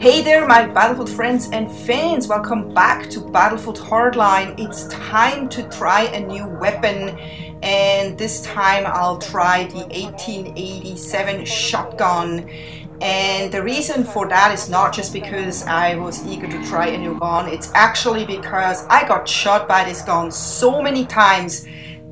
Hey there my Battlefield friends and fans, welcome back to Battlefield Hardline. It's time to try a new weapon and this time I'll try the 1887 shotgun. And the reason for that is not just because I was eager to try a new gun, it's actually because I got shot by this gun so many times.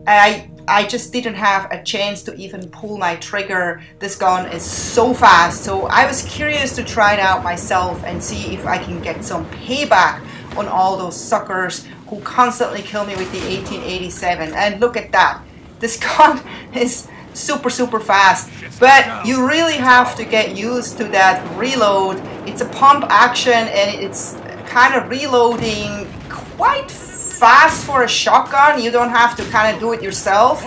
I I just didn't have a chance to even pull my trigger. This gun is so fast. So I was curious to try it out myself and see if I can get some payback on all those suckers who constantly kill me with the 1887. And look at that. This gun is super, super fast. But you really have to get used to that reload. It's a pump action and it's kind of reloading quite fast for a shotgun. You don't have to kind of do it yourself.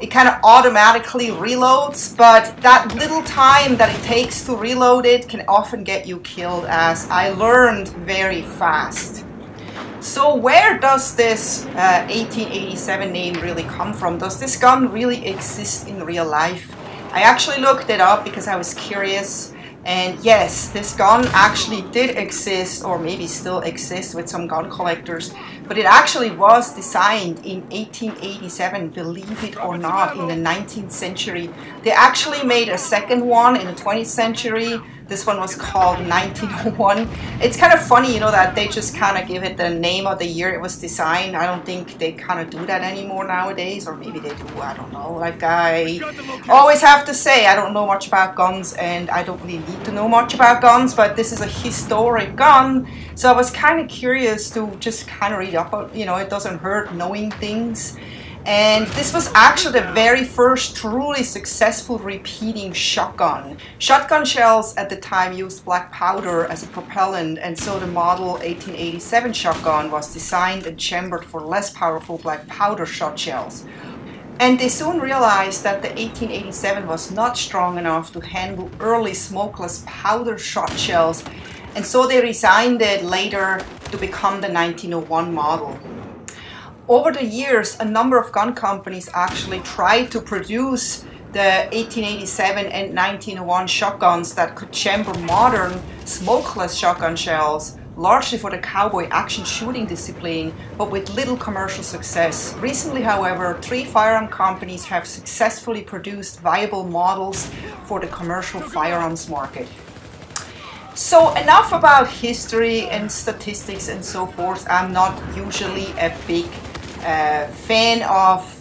It kind of automatically reloads, but that little time that it takes to reload it can often get you killed as I learned very fast. So where does this uh, 1887 name really come from? Does this gun really exist in real life? I actually looked it up because I was curious and yes, this gun actually did exist, or maybe still exists with some gun collectors, but it actually was designed in 1887, believe it or not, in the 19th century. They actually made a second one in the 20th century this one was called 1901. It's kind of funny, you know, that they just kind of give it the name of the year it was designed. I don't think they kind of do that anymore nowadays, or maybe they do, I don't know. Like, I always have to say, I don't know much about guns, and I don't really need to know much about guns, but this is a historic gun, so I was kind of curious to just kind of read up, you know, it doesn't hurt knowing things. And this was actually the very first truly successful repeating shotgun. Shotgun shells at the time used black powder as a propellant and so the model 1887 shotgun was designed and chambered for less powerful black powder shot shells. And they soon realized that the 1887 was not strong enough to handle early smokeless powder shot shells and so they resigned it later to become the 1901 model over the years, a number of gun companies actually tried to produce the 1887 and 1901 shotguns that could chamber modern smokeless shotgun shells, largely for the cowboy action shooting discipline, but with little commercial success. Recently, however, three firearm companies have successfully produced viable models for the commercial firearms market. So enough about history and statistics and so forth. I'm not usually a big Uh, fan of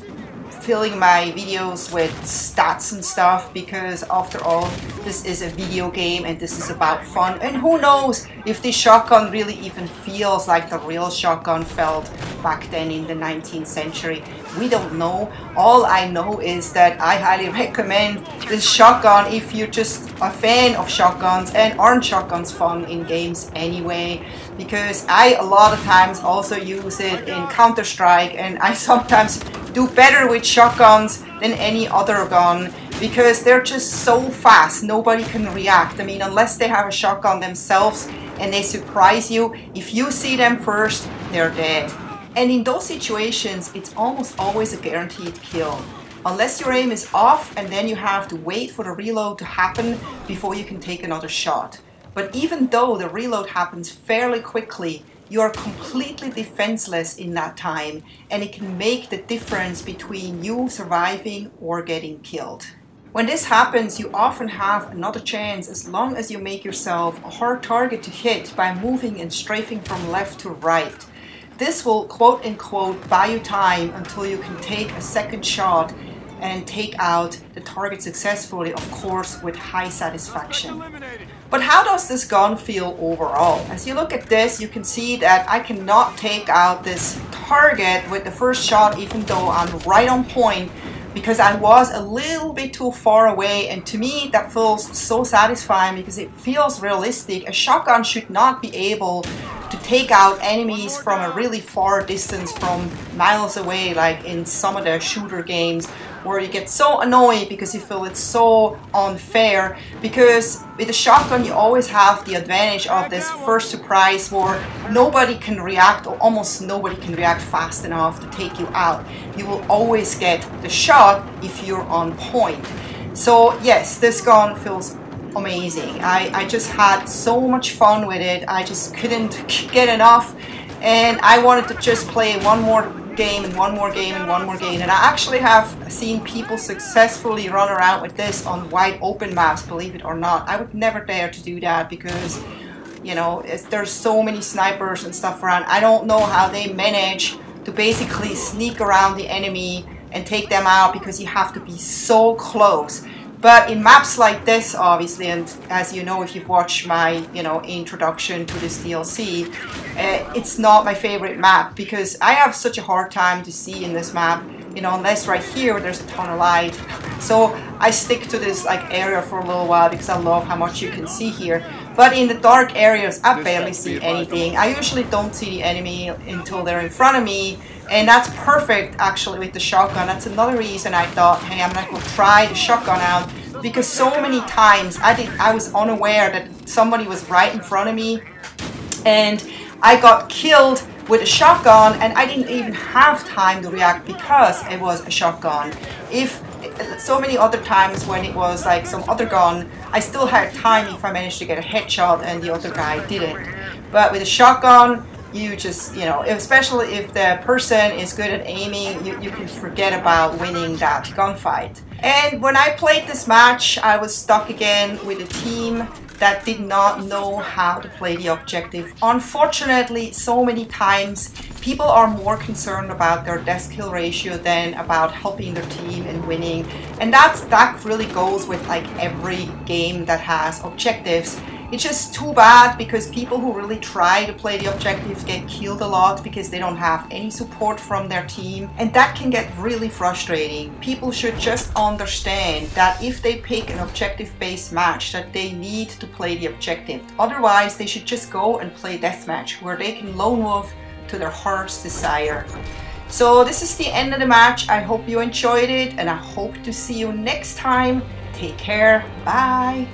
filling my videos with stats and stuff because after all this is a video game and this is about fun. And who knows if this shotgun really even feels like the real shotgun felt back then in the 19th century. We don't know. All I know is that I highly recommend this shotgun if you're just a fan of shotguns and aren't shotguns fun in games anyway because I a lot of times also use it in Counter-Strike and I sometimes do better with shotguns than any other gun because they're just so fast nobody can react. I mean unless they have a shotgun themselves and they surprise you if you see them first they're dead. And in those situations it's almost always a guaranteed kill. Unless your aim is off and then you have to wait for the reload to happen before you can take another shot. But even though the reload happens fairly quickly you are completely defenseless in that time and it can make the difference between you surviving or getting killed. When this happens, you often have another chance as long as you make yourself a hard target to hit by moving and strafing from left to right. This will quote unquote buy you time until you can take a second shot and take out the target successfully, of course, with high satisfaction. But how does this gun feel overall? As you look at this, you can see that I cannot take out this target with the first shot, even though I'm right on point, because I was a little bit too far away. And to me, that feels so satisfying because it feels realistic. A shotgun should not be able to take out enemies from a really far distance from miles away, like in some of the shooter games where you get so annoyed because you feel it's so unfair because with a shotgun you always have the advantage of this first surprise where nobody can react or almost nobody can react fast enough to take you out. You will always get the shot if you're on point. So yes, this gun feels amazing. I, I just had so much fun with it. I just couldn't get enough. And I wanted to just play one more game and one more game and one more game. And I actually have seen people successfully run around with this on wide open maps believe it or not. I would never dare to do that because you know there's so many snipers and stuff around. I don't know how they manage to basically sneak around the enemy and take them out because you have to be so close but in maps like this, obviously, and as you know if you've watched my, you know, introduction to this DLC, uh, it's not my favorite map because I have such a hard time to see in this map, you know, unless right here there's a ton of light. So I stick to this like area for a little while because I love how much you can see here. But in the dark areas, I barely see anything. I usually don't see the enemy until they're in front of me and that's perfect actually with the shotgun. That's another reason I thought, hey, I'm gonna go try the shotgun out because so many times I did I was unaware that somebody was right in front of me and I got killed with a shotgun and I didn't even have time to react because it was a shotgun. If so many other times when it was like some other gun, I still had time if I managed to get a headshot and the other guy didn't. But with a shotgun, you just, you know, especially if the person is good at aiming, you, you can forget about winning that gunfight. And when I played this match, I was stuck again with a team that did not know how to play the objective. Unfortunately, so many times people are more concerned about their death kill ratio than about helping their team and winning. And that's that really goes with like every game that has objectives. It's just too bad because people who really try to play the objectives get killed a lot because they don't have any support from their team and that can get really frustrating. People should just understand that if they pick an objective based match that they need to play the objective. Otherwise they should just go and play deathmatch where they can lone wolf to their heart's desire. So this is the end of the match. I hope you enjoyed it and I hope to see you next time. Take care. Bye.